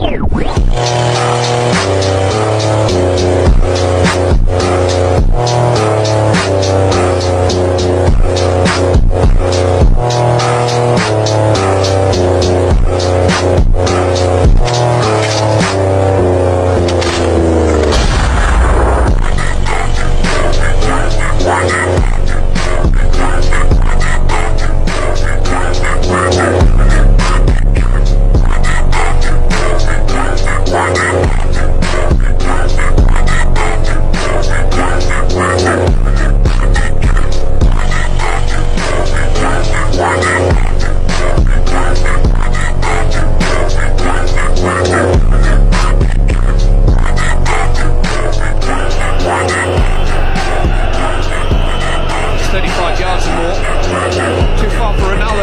35 Too far for Ronaldo